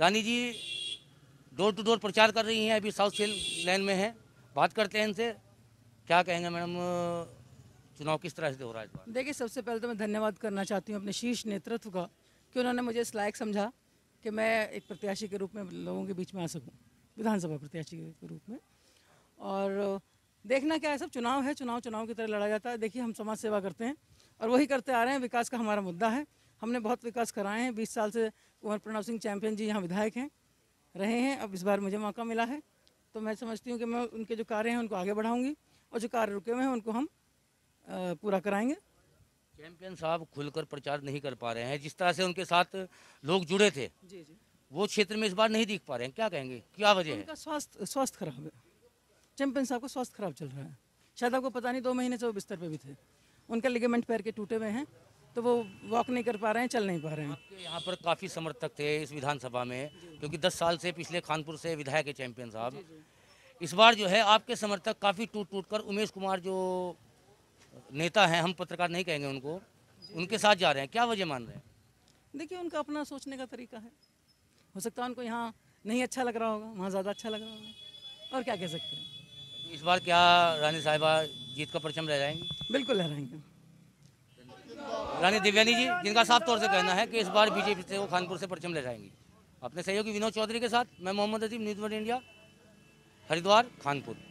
Rani ji door to door प्रचार कर रही हैं, अभी साउथ सेल लाइन में है। बात करते हैं इनसे। क्या कहेंगे मैडम, चुनाव किस तरह से हो रहा है देखिए, सबसे पहले तो मैं धन्यवाद करना चाहती हूँ अपने शीर्ष नेतृत्व का कि उन्होंने मुझे इस लायक समझा कि मैं एक प्रत्याशी के रूप में लोगों के बीच में आ सकूँ, विधानसभा प्रत्याशी के रूप में। और देखना क्या है, सब चुनाव है चुनाव चुनाव की तरह लड़ा जाता है। देखिए, हम समाज सेवा करते हैं और वही करते आ रहे हैं, विकास का हमारा मुद्दा है। हमने बहुत विकास कराए हैं। बीस साल से कुंवर प्रणव सिंह चैंपियन जी यहाँ विधायक हैं रहे हैं। अब इस बार मुझे मौका मिला है। तो मैं समझती हूँ कि मैं उनके जो कार्य हैं उनको आगे बढ़ाऊँगी और जो कार्य रुके हुए हैं उनको हम पूरा कराएँगे। चैंपियन साहब खुलकर प्रचार नहीं कर पा रहे हैं। जिस तरह से उनके साथ लोग जुड़े थे जी जी। वो क्षेत्र में इस बार नहीं दिख पा रहे हैं। क्या कहेंगे? क्या वजह है? स्वास्थ्य स्वास्थ्य खराब है। चैंपियन साहब का स्वास्थ्य खराब चल रहा है। शायद आपको पता नहीं दो महीने से वो बिस्तर पे भी थे। उनका लिगामेंट पैर के टूटे हुए हैं। तो वो वॉक नहीं कर पा रहे हैं चल नहीं पा रहे हैं। आपके यहाँ पर काफ़ी समर्थक थे इस विधानसभा में क्योंकि 10 साल से पिछले खानपुर से विधायक है चैंपियन साहब। इस बार जो है आपके समर्थक काफ़ी टूट टूट कर उमेश कुमार जो नेता हैं हम पत्रकार नहीं कहेंगे उनको उनके साथ जा रहे हैं क्या वजह मान रहे हैं? देखिए उनका अपना सोचने का तरीका है। हो सकता है उनको यहाँ नहीं अच्छा लग रहा होगा वहाँ ज़्यादा अच्छा लग रहा होगा। और क्या कह सकते हैं? इस बार क्या रानी साहिबा जीत का परचम ले जाएँगी? बिल्कुल लहराएँगे रानी दिव्यानी जी, जिनका साफ़ तौर से कहना है कि इस बार बीजेपी से वो खानपुर से परचम ले जाएँगी। अपने सहयोगी विनोद चौधरी के साथ, मैं Mohammad Azim, news one India, Haridwar, Khanpur.